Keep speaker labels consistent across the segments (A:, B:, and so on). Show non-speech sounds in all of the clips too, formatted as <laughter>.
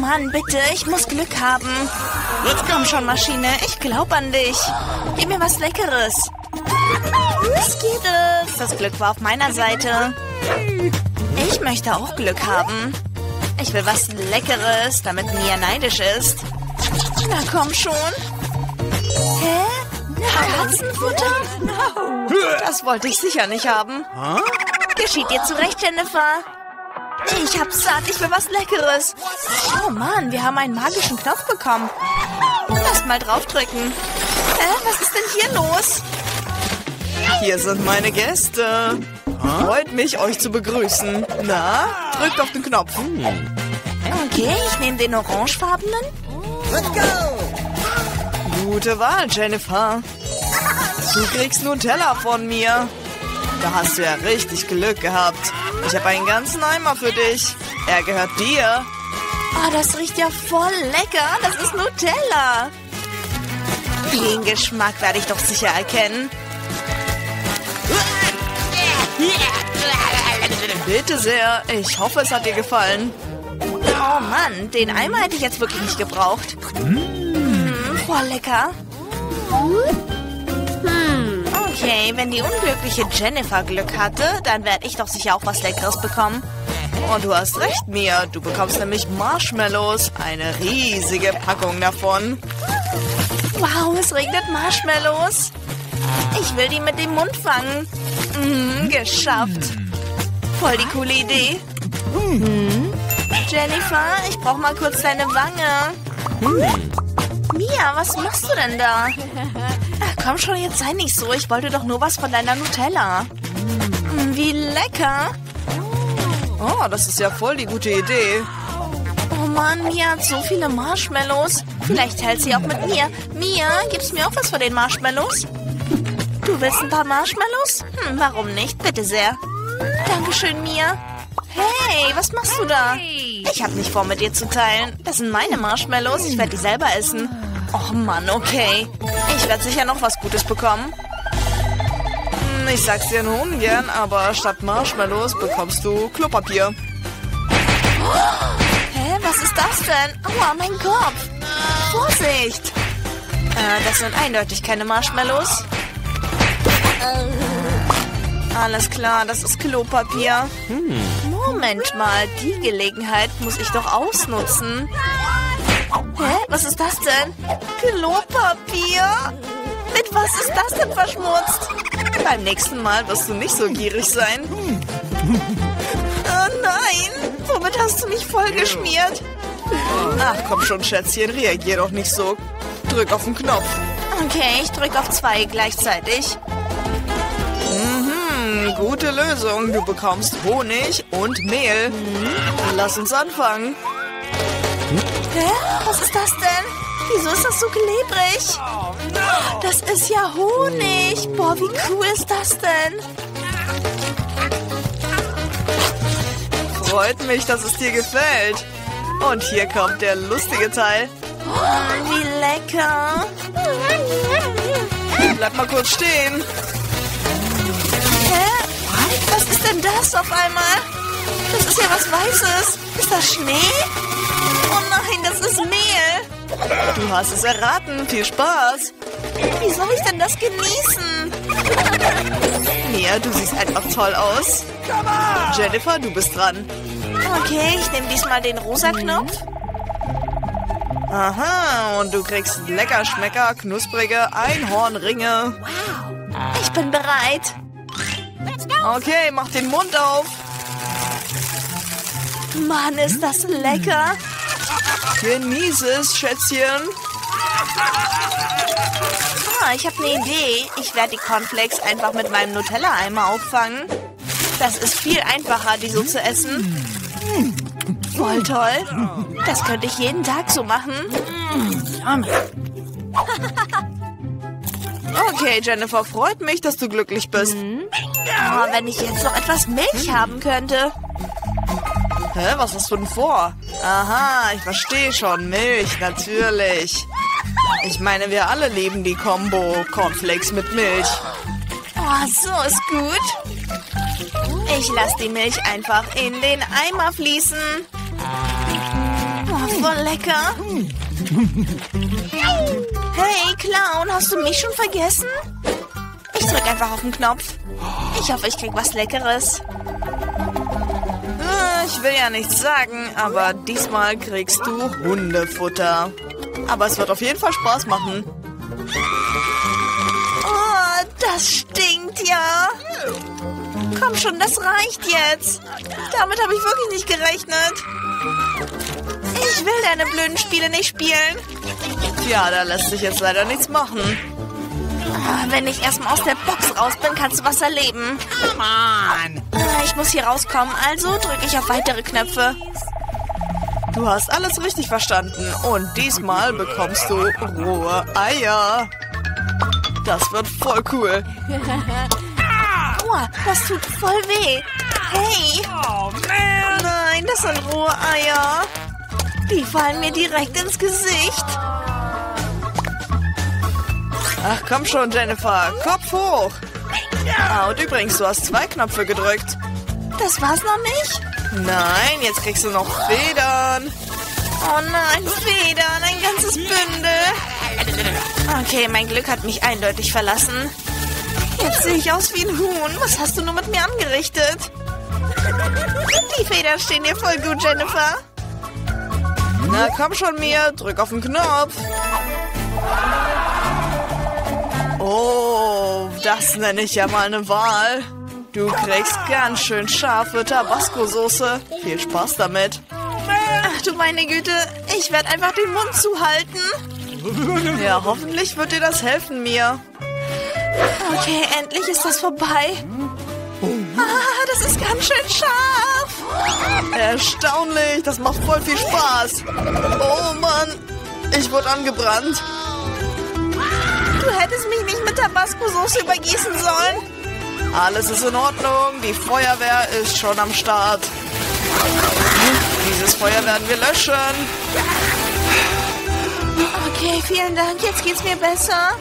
A: Mann, bitte, ich muss Glück haben. Komm schon, Maschine, ich glaub an dich. Gib mir was Leckeres. Was geht es? Das Glück war auf meiner Seite. Ich möchte auch Glück haben. Ich will was Leckeres, damit Mia neidisch ist. Na komm schon. Hä? Katzenfutter? Das wollte ich sicher nicht haben. Geschieht dir zurecht, Jennifer. Ich hab's satt, ich will was Leckeres. Oh Mann, wir haben einen magischen Knopf bekommen. Lass mal draufdrücken. Hä, was ist denn hier los?
B: Hier sind meine Gäste. Freut mich, euch zu begrüßen. Na, drückt auf den Knopf.
A: Okay, ich nehme den orangefarbenen.
B: Gute Wahl, Jennifer. Du kriegst Nutella von mir. Da hast du ja richtig Glück gehabt. Ich habe einen ganzen Eimer für dich. Er gehört dir.
A: Oh, das riecht ja voll lecker. Das ist Nutella. Den Geschmack werde ich doch sicher erkennen.
B: Bitte sehr. Ich hoffe, es hat dir gefallen.
A: Oh Mann, den Eimer hätte ich jetzt wirklich nicht gebraucht. Hm, voll lecker. Okay, wenn die unglückliche Jennifer Glück hatte, dann werde ich doch sicher auch was Leckeres bekommen.
B: Und du hast recht, Mia. Du bekommst nämlich Marshmallows. Eine riesige Packung davon.
A: Wow, es regnet Marshmallows. Ich will die mit dem Mund fangen. Mhm, geschafft. Voll die coole Idee. Mhm. Jennifer, ich brauche mal kurz deine Wange. Mia, was machst du denn da? Komm schon, jetzt sei nicht so. Ich wollte doch nur was von deiner Nutella. Mm, Wie lecker.
B: Oh, das ist ja voll die gute Idee.
A: Oh Mann, Mia hat so viele Marshmallows. Vielleicht hält sie auch mit mir. Mia, gibst mir auch was von den Marshmallows? Du willst ein paar Marshmallows? Hm, warum nicht? Bitte sehr. Dankeschön, Mia. Hey, was machst du da? Ich habe nicht vor, mit dir zu teilen. Das sind meine Marshmallows. Ich werde die selber essen. Och Mann, okay. Ich werde sicher noch was Gutes bekommen.
B: Hm, Ich sag's dir nur ungern, aber statt Marshmallows bekommst du Klopapier.
A: Hä, was ist das denn? Aua, mein Kopf. Vorsicht. Äh, das sind eindeutig keine Marshmallows. Alles klar, das ist Klopapier. Moment mal, die Gelegenheit muss ich doch ausnutzen. Was ist das denn? Klopapier? Mit was ist das denn verschmutzt?
B: Beim nächsten Mal wirst du nicht so gierig sein. <laughs>
A: Oh nein, womit hast du mich vollgeschmiert?
B: Ach komm schon, Schätzchen, reagier doch nicht so. Drück auf den Knopf.
A: Okay, ich drücke auf zwei gleichzeitig.
B: Mhm, gute Lösung. Du bekommst Honig und Mehl. Lass uns anfangen.
A: Hä? Was ist das denn? Wieso ist das so klebrig? Das ist ja Honig. Boah, wie cool ist das denn?
B: Freut mich, dass es dir gefällt. Und hier kommt der lustige Teil.
A: Oh, wie lecker.
B: Bleib mal kurz stehen.
A: Hä? Was ist denn das auf einmal? Das ist ja was Weißes. Ist das Schnee? Oh nein, das ist Mehl.
B: Du hast es erraten. Viel Spaß.
A: Wie soll ich denn das genießen?
B: Mia, du siehst einfach toll aus. Jennifer, du bist dran.
A: Okay, ich nehme diesmal den rosa Knopf.
B: Aha, und du kriegst lecker Schmecker, knusprige Einhornringe.
A: Ich bin bereit.
B: Okay, mach den Mund auf.
A: Mann, ist das lecker.
B: Genieß es, Schätzchen.
A: Ah, ich habe eine Idee. Ich werde die Cornflakes einfach mit meinem Nutella-Eimer auffangen. Das ist viel einfacher, die so zu essen. Voll toll. Das könnte ich jeden Tag so machen. <laughs>
B: Okay, Jennifer, freut mich, dass du glücklich bist.
A: Oh, wenn ich jetzt noch etwas Milch haben könnte.
B: Hä, was hast du denn vor? Aha, ich verstehe schon. Milch, natürlich. Ich meine, wir alle lieben die Combo Cornflakes mit Milch.
A: Oh, so ist gut. Ich lasse die Milch einfach in den Eimer fließen. Oh, voll lecker. Hey, Clown, hast du mich schon vergessen? Ich drück einfach auf den Knopf. Ich hoffe, ich krieg was Leckeres.
C: Ich will ja nichts sagen, aber diesmal kriegst du Hundefutter. Aber es wird auf jeden Fall Spaß machen.
A: Oh, das stinkt ja. Komm schon, das reicht jetzt. Damit habe ich wirklich nicht gerechnet. Ich will deine blöden Spiele nicht spielen.
C: Tja, da lässt sich jetzt leider nichts machen.
A: Ah, Wenn ich erstmal aus der Box raus bin, kannst du was erleben.
D: Mann!
A: Ah, Ich muss hier rauskommen, also drücke ich auf weitere Knöpfe.
C: Du hast alles richtig verstanden. Und diesmal bekommst du rohe Eier. Das wird voll cool. <laughs>
A: Aua, das tut voll weh. Hey,
D: Oh, man!
A: nein, das sind rohe Eier. Die fallen mir direkt ins Gesicht.
C: Ach komm schon, Jennifer. Kopf hoch. Ah, und übrigens, du hast zwei Knöpfe gedrückt.
A: Das war's noch nicht?
C: Nein, jetzt kriegst du noch Federn.
A: Oh nein, Federn, ein ganzes Bündel. Okay, mein Glück hat mich eindeutig verlassen. Jetzt sehe ich aus wie ein Huhn. Was hast du nur mit mir angerichtet? Die Federn stehen dir voll gut, Jennifer.
C: Na komm schon, Mia. Drück auf den Knopf. Oh, das nenne ich ja mal eine Wahl. Du kriegst ganz schön scharfe Tabasco-Soße. Viel Spaß damit.
A: Ach du meine Güte, ich werde einfach den Mund zuhalten.
C: Ja, hoffentlich wird dir das helfen, Mia.
A: Okay, endlich ist das vorbei. Ah, das ist ganz schön scharf.
C: Erstaunlich, das macht voll viel Spaß. Oh Mann, ich wurde angebrannt.
A: Du hättest mich nicht mit Tabasco-Soße übergießen sollen.
C: Alles ist in Ordnung, die Feuerwehr ist schon am Start. Dieses Feuer werden wir löschen.
A: Okay, vielen Dank. Jetzt geht's mir besser.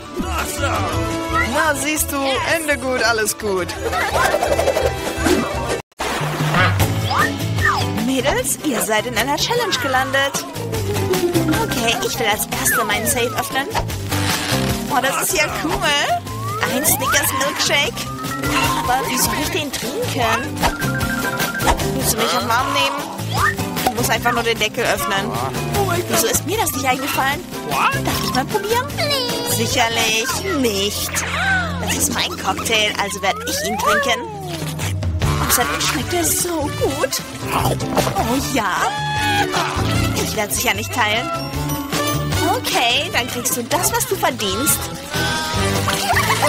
C: Na, siehst du, Ende gut, alles gut.
A: Mädels, ihr seid in einer Challenge gelandet. Okay, ich will als Erste meinen Safe öffnen. Oh, das ist ja cool. Ein Snickers Milkshake. Aber wie soll ich den trinken? Willst du mich auf Arm nehmen? Ich muss einfach nur den Deckel öffnen. Wieso ist mir das nicht eingefallen? Darf ich mal probieren? Sicherlich nicht. Das ist mein Cocktail, also werde ich ihn trinken. Außerdem schmeckt er so gut. Oh ja? Ich werde sicher nicht teilen. Okay, dann kriegst du das, was du verdienst.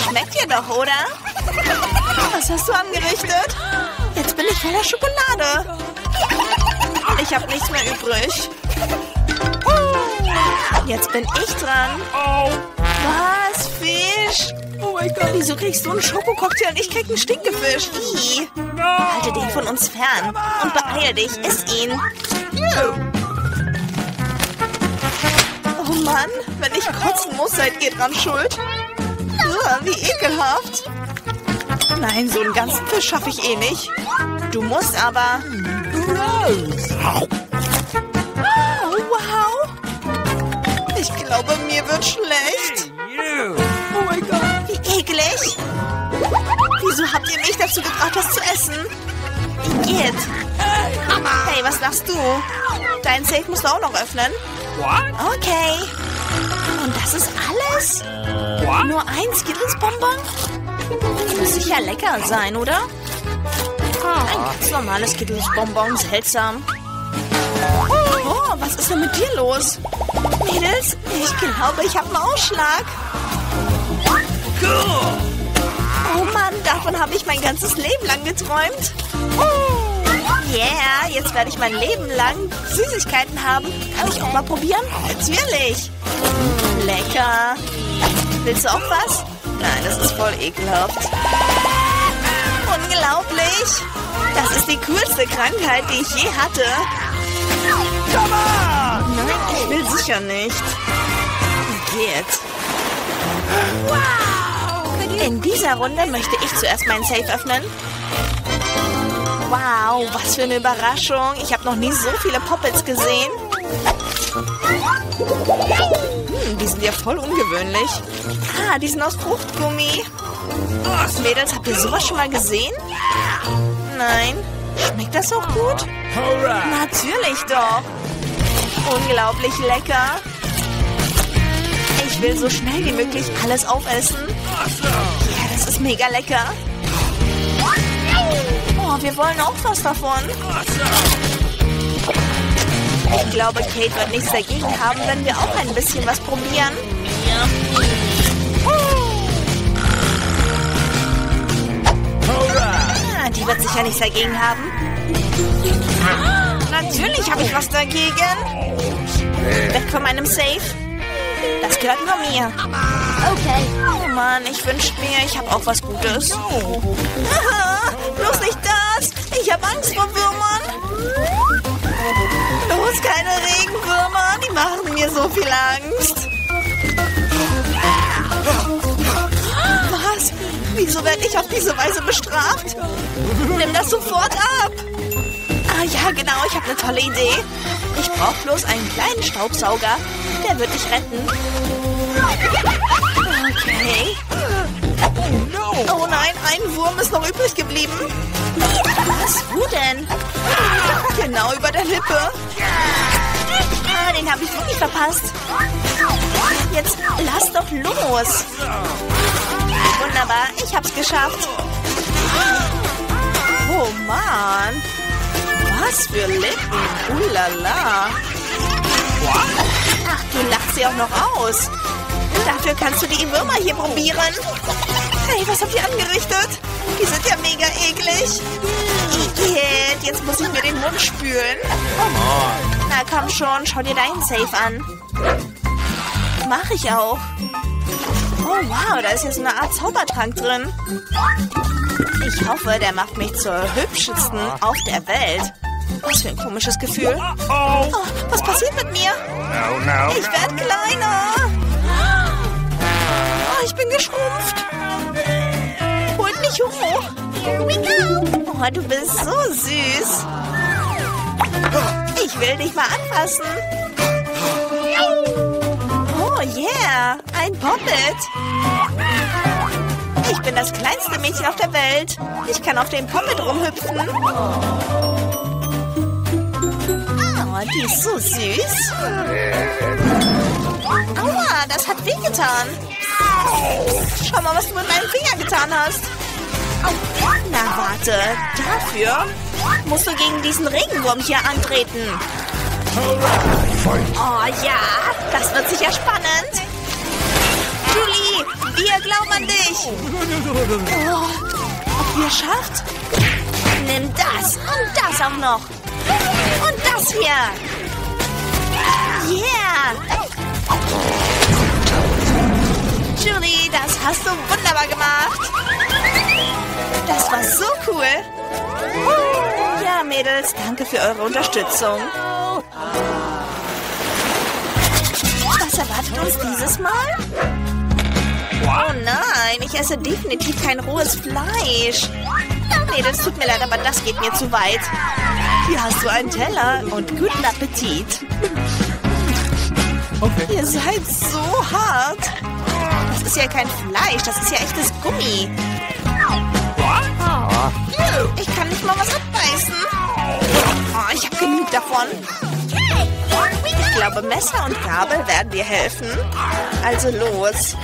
A: Schmeckt dir doch, oder? Was hast du angerichtet? Jetzt bin ich voller Schokolade. Ich habe nichts mehr übrig. Jetzt bin ich dran.
D: Oh!
A: Was? Fisch?
D: Oh mein Gott!
A: Wieso kriegst du einen Schokococktail und ich krieg einen Stinkefisch? Ih. Halte den von uns fern. Und beeil dich, iss ihn. Mann, wenn ich kotzen muss, seid ihr dran schuld. Uah, wie ekelhaft. Nein, so einen ganzen Fisch schaffe ich eh nicht. Du musst aber... Wow.
C: Ich glaube, mir wird schlecht. Oh mein Gott.
A: Wie eklig. Wieso habt ihr mich dazu gebracht, das zu essen? Geht. Hey, was machst du? Dein Safe musst du auch noch öffnen.
D: What?
A: Okay. Und das ist alles?
D: What?
A: Nur ein Skittles-Bonbon? Muss sicher lecker sein, oder? Ein ganz normales Skittles-Bonbon, seltsam. Oh, was ist denn mit dir los? Mädels, ich glaube, ich habe einen Ausschlag. Oh Mann, davon habe ich mein ganzes Leben lang geträumt. Yeah, jetzt werde ich mein Leben lang Süßigkeiten haben. Kann ich auch mal probieren? Natürlich. Mm, lecker. Willst du auch was?
C: Nein, das ist voll ekelhaft.
A: Unglaublich. Das ist die coolste Krankheit, die ich je hatte.
C: Nein, ich will sicher nicht.
A: Geht. In dieser Runde möchte ich zuerst meinen Safe öffnen. Wow, was für eine Überraschung. Ich habe noch nie so viele Poppets gesehen. Hm, die sind ja voll ungewöhnlich. Ah, die sind aus Fruchtgummi. Mädels, habt ihr sowas schon mal gesehen? Nein. Schmeckt das auch gut? Natürlich doch. Unglaublich lecker. Ich will so schnell wie möglich alles aufessen. Ja, das ist mega lecker. Oh, wir wollen auch was davon. Ich glaube, Kate wird nichts dagegen haben, wenn wir auch ein bisschen was probieren. Ah, die wird sicher nichts dagegen haben. Natürlich habe ich was dagegen. Weg von meinem Safe. Das gehört nur mir.
B: Okay.
A: Oh Mann, ich wünschte mir, ich habe auch was Gutes. Aha, bloß nicht das. Ich habe Angst vor Würmern. Los, keine Regenwürmer. Die machen mir so viel Angst. Was? Wieso werde ich auf diese Weise bestraft? Nimm das sofort ab. Ah ja, genau, ich habe eine tolle Idee. Ich brauche bloß einen kleinen Staubsauger. Der wird dich retten. Okay. Oh nein, ein Wurm ist noch übrig geblieben. Was? Wo denn? Genau über der Lippe. Ah, den habe ich wirklich verpasst. Jetzt lass doch los. Wunderbar, ich hab's geschafft. Oh Mann. Was für Lippen. Ulala. Ach, du lachst sie auch noch aus. Dafür kannst du die Würmer hier probieren. Hey, was habt ihr angerichtet? Die sind ja mega eklig. Igitt, jetzt muss ich mir den Mund spülen. Na komm schon, schau dir deinen Safe an. Mach ich auch. Oh wow, da ist jetzt so eine Art Zaubertrank drin. Ich hoffe, der macht mich zur hübschesten auf der Welt. Was für ein komisches Gefühl.
E: Oh!
A: Was passiert mit mir? Ich werde kleiner. Oh, ich bin geschrumpft. Mich hoch.
B: Here we go.
A: Oh, du bist so süß. Ich will dich mal anfassen. Oh yeah, ein Poppet. Ich bin das kleinste Mädchen auf der Welt. Ich kann auf dem Poppet rumhüpfen. Oh, die ist so süß. Aua, das hat wehgetan. Schau mal, was du mit meinem Finger getan hast. Na, warte. Dafür musst du gegen diesen Regenwurm hier antreten. Oh ja, das wird sicher spannend. Julie, wir glauben an dich. Oh, ob ihr es schafft? Nimm das und das auch noch. Und das hier. Yeah. Julie, das hast du wunderbar gemacht. Das war so cool. Ja, Mädels, danke für eure Unterstützung. Was erwartet uns dieses Mal? Oh nein, ich esse definitiv kein rohes Fleisch. Das tut mir leid, aber das geht mir zu weit. Hier hast du einen Teller und guten Appetit.
E: Okay.
A: Ihr seid so hart. Das ist ja kein Fleisch, das ist ja echtes Gummi. Ich kann nicht mal was abbeißen. Oh, ich habe genug davon. Ich glaube, Messer und Gabel werden dir helfen. Also los.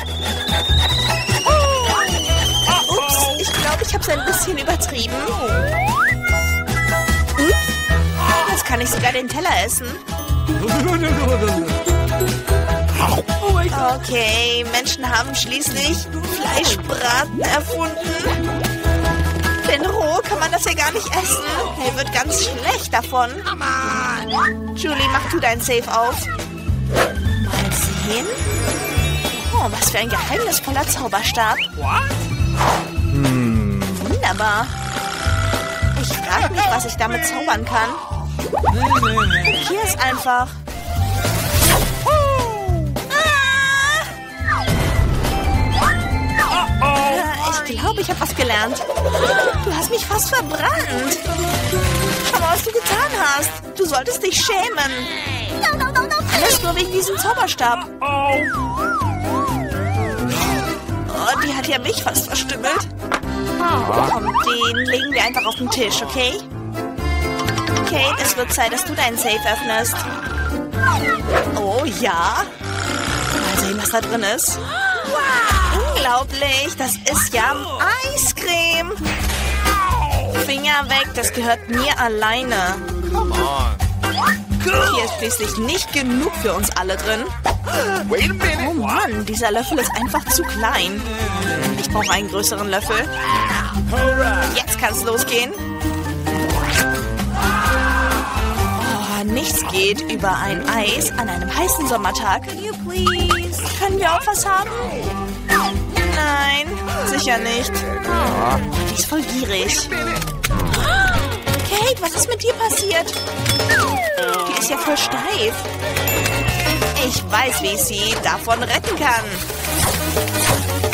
A: Ups, ich glaube, ich habe es ein bisschen übertrieben. Ups, jetzt kann ich sogar den Teller essen. <laughs> Okay, Menschen haben schließlich Fleischbraten erfunden. Denn roh kann man das ja gar nicht essen. Er wird ganz schlecht davon. Julie, mach du dein Safe auf. Mal sehen. Oh, was für ein geheimnisvoller Zauberstab.
E: What?
A: Wunderbar. Ich frage mich, was ich damit zaubern kann. Hier ist einfach. Ich glaube, ich habe was gelernt. Du hast mich fast verbrannt. Schau mal, was du getan hast. Du solltest dich schämen. Alles nur wegen diesem Zauberstab. Oh, die hat ja mich fast verstümmelt. Komm, den legen wir einfach auf den Tisch, okay? Kate, es wird Zeit, dass du deinen Safe öffnest. Oh ja. Mal sehen, was da drin ist. Unglaublich, das ist ja Eiscreme. Finger weg, das gehört mir alleine. Hier ist schließlich nicht genug für uns alle drin. Oh Mann, dieser Löffel ist einfach zu klein. Ich brauche einen größeren Löffel. Jetzt kann es losgehen. Oh, nichts geht über ein Eis an einem heißen Sommertag. Können wir auch was haben? Nein, sicher nicht. Die ist voll gierig. Kate, was ist mit dir passiert? Die ist ja voll steif. Ich weiß, wie ich sie davon retten kann.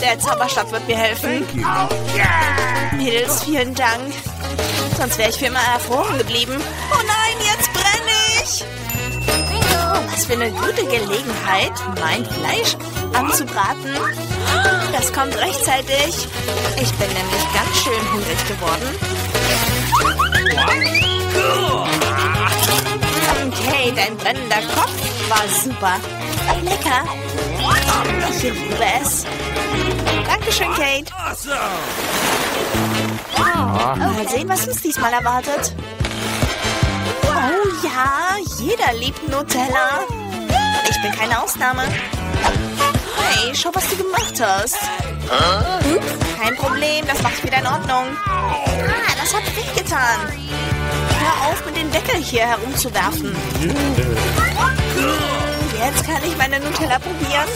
A: Der Zauberstab wird mir helfen. Mädels, vielen Dank. Sonst wäre ich für immer erfroren geblieben. Oh nein, jetzt brenne ich. Oh, was für eine gute Gelegenheit, mein Fleisch anzubraten. Das kommt rechtzeitig. Ich bin nämlich ganz schön hungrig geworden. Okay, dein brennender Kopf war super. Lecker. Ich liebe es. Dankeschön, Kate. Mal sehen, was uns diesmal erwartet. Oh ja, jeder liebt Nutella. Und ich bin keine Ausnahme. Hey, schau, was du gemacht hast. Hm? Kein Problem, das mache ich wieder in Ordnung. Ah, das hat wehgetan. Hör auf, mit dem Deckel hier herumzuwerfen. Jetzt kann ich meine Nutella probieren.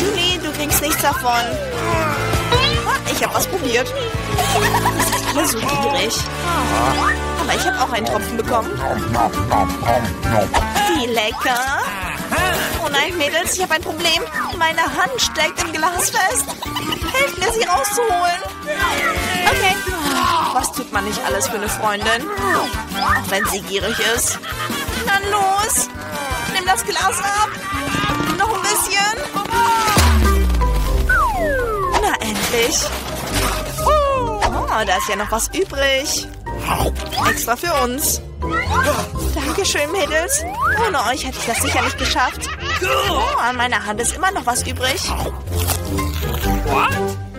A: Julie, du kriegst nichts davon. Ah, ich habe was probiert. Das ist alles so gierig. Aber ich habe auch einen Tropfen bekommen. Wie lecker. Oh nein, Mädels, ich habe ein Problem. Meine Hand steckt im Glas fest. Helft mir, sie rauszuholen. Okay. Was tut man nicht alles für eine Freundin? Auch wenn sie gierig ist. Na los. Nimm das Glas ab. Noch ein bisschen. Na, endlich. Oh, da ist ja noch was übrig. Extra für uns. Dankeschön, Mädels. Ohne euch hätte ich das sicher nicht geschafft. Oh, an meiner Hand ist immer noch was übrig.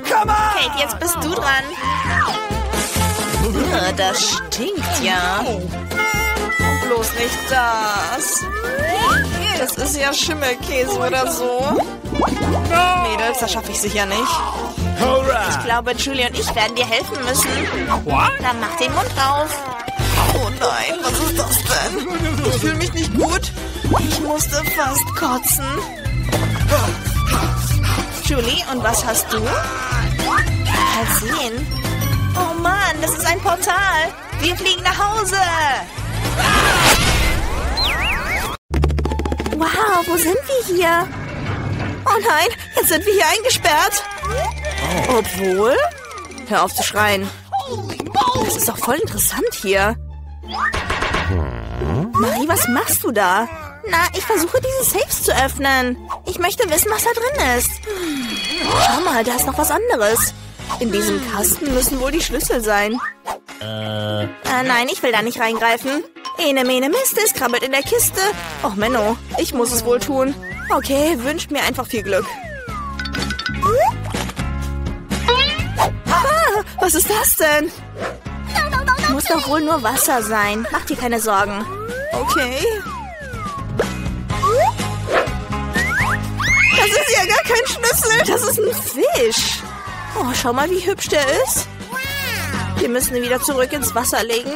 A: Kate, jetzt bist du dran. Das stinkt ja. Bloß nicht das. Das ist ja Schimmelkäse oder so. Mädels, das schaffe ich sicher nicht. Ich glaube, Julie und ich werden dir helfen müssen. Dann mach den Mund auf. Oh nein, was ist das denn? Ich fühle mich nicht gut. Ich musste fast kotzen. Julie, und was hast du? Mal sehen. Oh Mann, das ist ein Portal. Wir fliegen nach Hause. Wow, wo sind wir hier? Oh nein, jetzt sind wir hier eingesperrt. Obwohl? Hör auf zu schreien. Das ist doch voll interessant hier. Marie, was machst du da? Na, ich versuche diese Safes zu öffnen. Ich möchte wissen, was da drin ist. Schau mal, da ist noch was anderes. In diesem Kasten müssen wohl die Schlüssel sein. Äh, nein, ich will da nicht reingreifen. Ene, mene, Mist, es krabbelt in der Kiste. Och, Menno, ich muss es wohl tun. Okay, wünscht mir einfach viel Glück. Ah, was ist das denn? Muss doch wohl nur Wasser sein. Mach dir keine Sorgen. Okay. Das ist ja gar kein Schlüssel. Das ist ein Fisch. Oh, schau mal, wie hübsch der ist. Wir müssen ihn wieder zurück ins Wasser legen.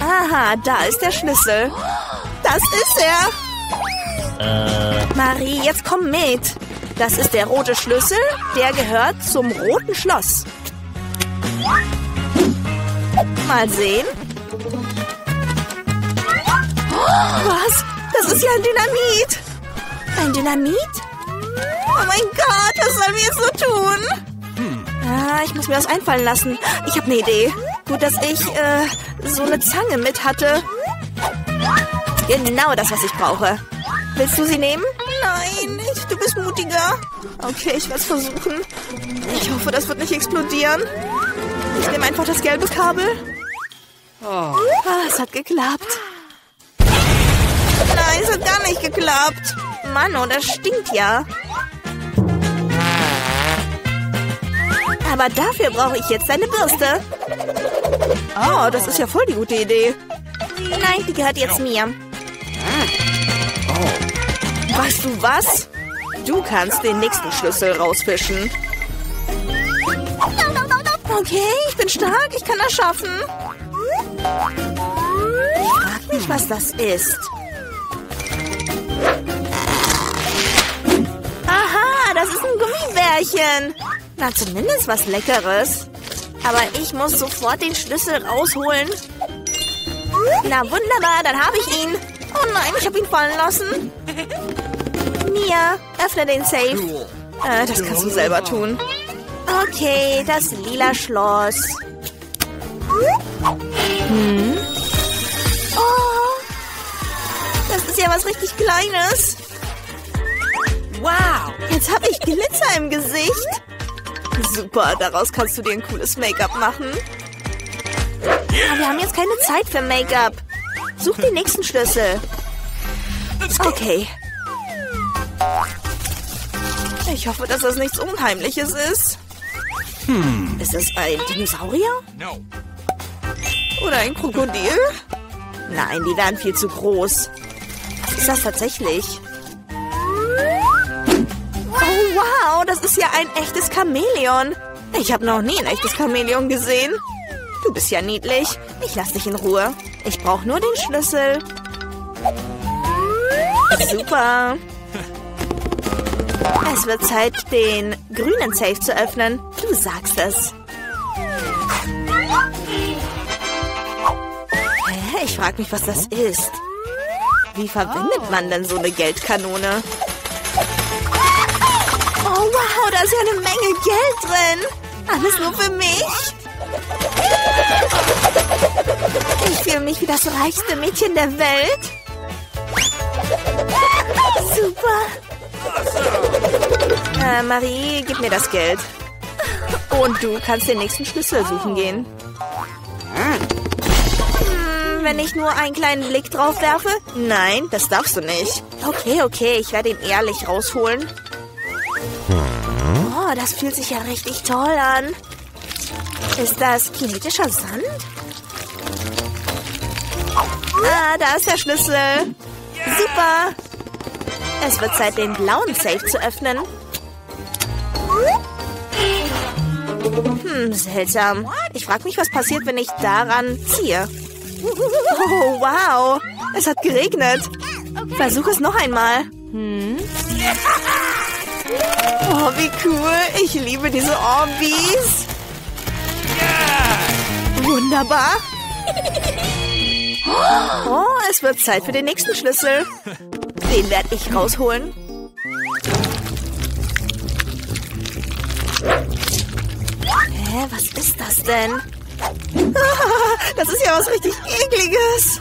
A: Aha, da ist der Schlüssel. Das ist er. Marie, jetzt komm mit. Das ist der rote Schlüssel. Der gehört zum roten Schloss. Mal sehen. Was? Das ist ja ein Dynamit. Ein Dynamit? Oh mein Gott, das sollen wir jetzt so tun? Ah, ich muss mir was einfallen lassen. Ich habe eine Idee. Gut, dass ich äh, so eine Zange mit hatte. Genau das, was ich brauche. Willst du sie nehmen? Nein, ich, du bist mutiger. Okay, ich werde es versuchen. Ich hoffe, das wird nicht explodieren. Ich nehme einfach das gelbe Kabel. Ah, es hat geklappt. Nicht geklappt. Mann, oh, das stinkt ja. Aber dafür brauche ich jetzt eine Bürste. Oh, das ist ja voll die gute Idee. Nein, die gehört jetzt mir. Weißt du was? Du kannst den nächsten Schlüssel rausfischen. Okay, ich bin stark. Ich kann das schaffen. Ich frag mich, was das ist. Gummibärchen. Na, zumindest was Leckeres. Aber ich muss sofort den Schlüssel rausholen. Na, wunderbar, dann habe ich ihn. Oh nein, ich habe ihn fallen lassen. Mia, öffne den Safe. Äh, das kannst du selber tun. Okay, das lila Schloss. Hm? Oh, das ist ja was richtig Kleines. Wow, jetzt habe ich Glitzer im Gesicht. Super, daraus kannst du dir ein cooles Make-up machen. Aber wir haben jetzt keine Zeit für Make-up. Such den nächsten Schlüssel. Okay. Ich hoffe, dass das nichts Unheimliches ist. Hm. Ist es ein Dinosaurier?
E: No.
A: Oder ein Krokodil? Nein, die wären viel zu groß. Ist das tatsächlich? Wow, das ist ja ein echtes Chamäleon. Ich habe noch nie ein echtes Chamäleon gesehen. Du bist ja niedlich. Ich lass dich in Ruhe. Ich brauche nur den Schlüssel. <laughs> Super. Es wird Zeit, den grünen Safe zu öffnen. Du sagst es. Ich frage mich, was das ist. Wie verwendet man denn so eine Geldkanone? Da ist ja eine Menge Geld drin. Alles nur für mich. Ich fühle mich wie das reichste Mädchen der Welt. Super. Äh, Marie, gib mir das Geld. Und du kannst den nächsten Schlüssel suchen gehen. Hm, wenn ich nur einen kleinen Blick drauf werfe? Nein, das darfst du nicht. Okay, okay, ich werde ihn ehrlich rausholen. Oh, das fühlt sich ja richtig toll an. Ist das kinetischer Sand? Ah, da ist der Schlüssel. Super. Es wird Zeit, den blauen Safe zu öffnen. Hm, seltsam. Ich frage mich, was passiert, wenn ich daran ziehe. Oh, wow. Es hat geregnet. Versuch es noch einmal. Hm? Oh, wie cool. Ich liebe diese Orbis. Wunderbar. Oh, es wird Zeit für den nächsten Schlüssel. Den werde ich rausholen. Hä, was ist das denn? <laughs> Das ist ja was richtig ekliges.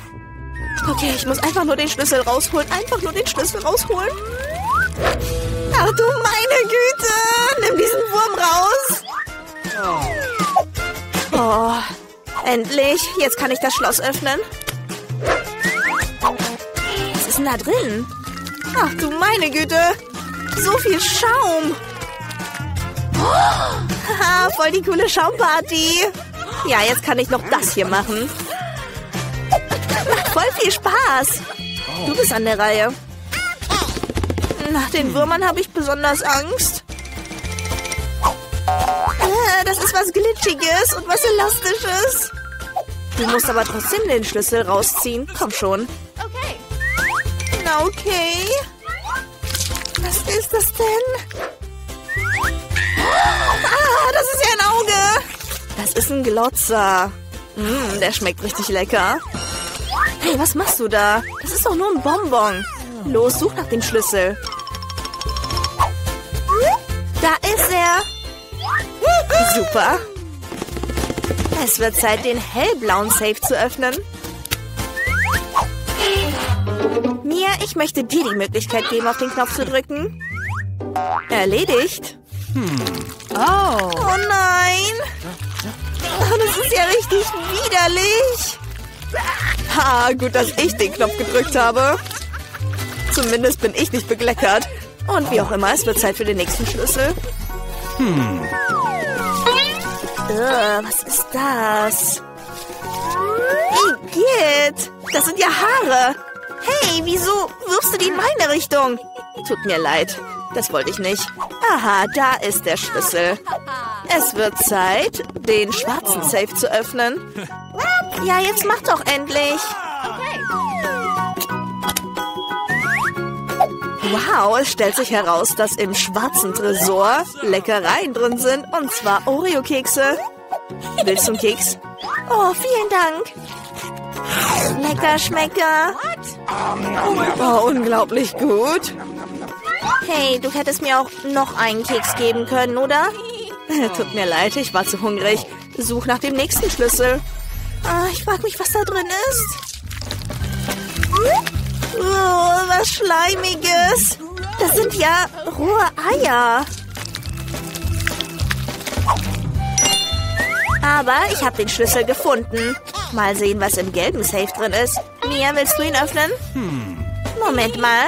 A: Okay, ich muss einfach nur den Schlüssel rausholen. Einfach nur den Schlüssel rausholen. Ach du meine Güte! Nimm diesen Wurm raus! Oh, endlich. Jetzt kann ich das Schloss öffnen. Was ist denn da drin? Ach du meine Güte! So viel Schaum! Haha, voll die coole Schaumparty! Ja, jetzt kann ich noch das hier machen. Macht voll viel Spaß! Du bist an der Reihe. Nach den Würmern habe ich besonders Angst. Äh, das ist was Glitschiges und was Elastisches. Du musst aber trotzdem den Schlüssel rausziehen. Komm schon.
B: Okay.
A: Na okay. Was ist das denn? Ah, das ist ja ein Auge. Das ist ein Glotzer. Mm, der schmeckt richtig lecker. Hey, was machst du da? Das ist doch nur ein Bonbon. Los, such nach dem Schlüssel. Da ist er. Super. Es wird Zeit, den hellblauen Safe zu öffnen. Mia, ich möchte dir die Möglichkeit geben, auf den Knopf zu drücken. Erledigt. Oh. Oh nein. Oh, das ist ja richtig widerlich. Ha, gut, dass ich den Knopf gedrückt habe. Zumindest bin ich nicht begleckert. Und wie auch immer, es wird Zeit für den nächsten Schlüssel. Hm. Uh, was ist das? Igitt, das sind ja Haare. Hey, wieso wirfst du die in meine Richtung? Tut mir leid, das wollte ich nicht. Aha, da ist der Schlüssel. Es wird Zeit, den schwarzen Safe zu öffnen. Ja, jetzt mach doch endlich. Wow, es stellt sich heraus, dass im schwarzen Tresor Leckereien drin sind, und zwar Oreo-Kekse. Willst du einen Keks? Oh, vielen Dank. Lecker, Schmecker. Oh, unglaublich gut. Hey, du hättest mir auch noch einen Keks geben können, oder? <laughs> Tut mir leid, ich war zu hungrig. Such nach dem nächsten Schlüssel. Ah, ich frag mich, was da drin ist. Oh, was Schleimiges. Das sind ja rohe Eier. Aber ich habe den Schlüssel gefunden. Mal sehen, was im gelben Safe drin ist. Mia, willst du ihn öffnen? Moment mal.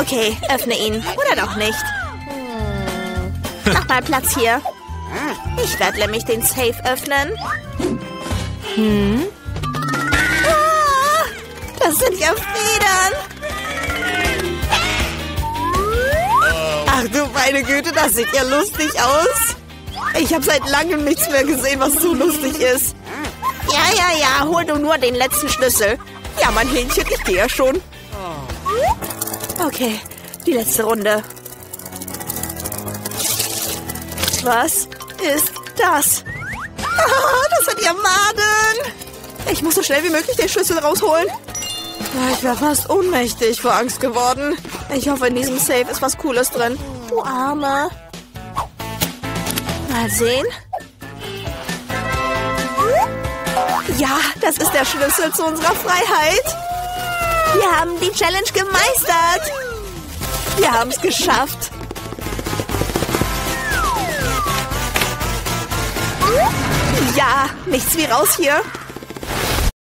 A: Okay, öffne ihn. Oder doch nicht. Mach mal Platz hier. Ich werde nämlich den Safe öffnen. Hm? Das sind ja Federn. Ach du meine Güte, das sieht ja lustig aus. Ich habe seit langem nichts mehr gesehen, was so lustig ist. Ja, ja, ja, hol du nur den letzten Schlüssel. Ja, mein Hähnchen, ich gehe ja schon. Okay, die letzte Runde. Was ist das? Ah, das sind ja Maden. Ich muss so schnell wie möglich den Schlüssel rausholen. Ich wäre fast ohnmächtig vor Angst geworden. Ich hoffe, in diesem Safe ist was Cooles drin. Du Arme. Mal sehen. Ja, das ist der Schlüssel zu unserer Freiheit. Wir haben die Challenge gemeistert. Wir haben es geschafft. Ja, nichts wie raus hier.